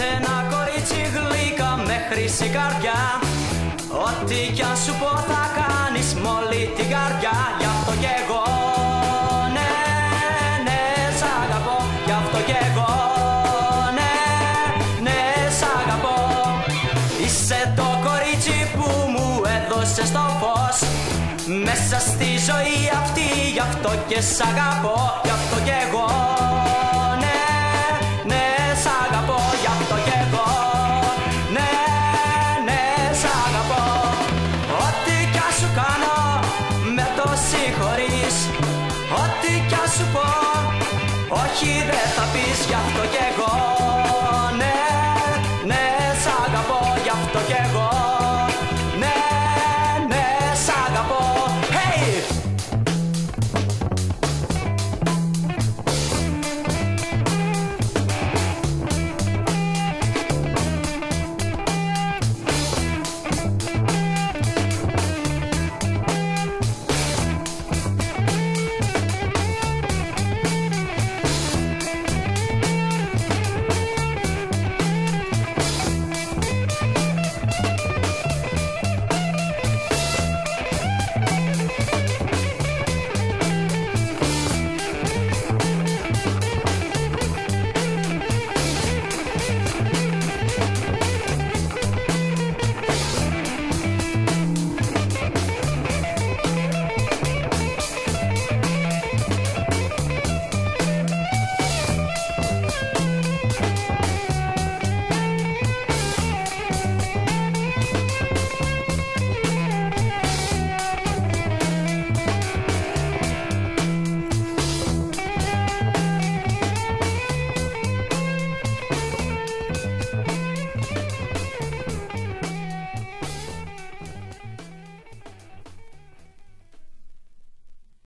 Είσαι ένα κορίτσι γλύκα με χρυσή καρδιά Ό,τι κι αν σου πω θα κάνεις μόλι την καρδιά. Γι' αυτό κι εγώ ναι, ναι, σ' αγαπώ. Γι' αυτό κι εγώ ναι, ναι, σ' αγαπώ. Είσαι το κορίτσι που μου έδωσε το φως. Μέσα στη ζωή αυτή Γι' αυτό και σ' αγαπώ. Γι' αυτό κι εγώ συγχωρείς. Ό,τι κι αν σου πω Όχι δεν θα πεις γι' αυτό κι εγώ. Ναι, ναι, σ' αγαπώ γι' αυτό κι εγώ.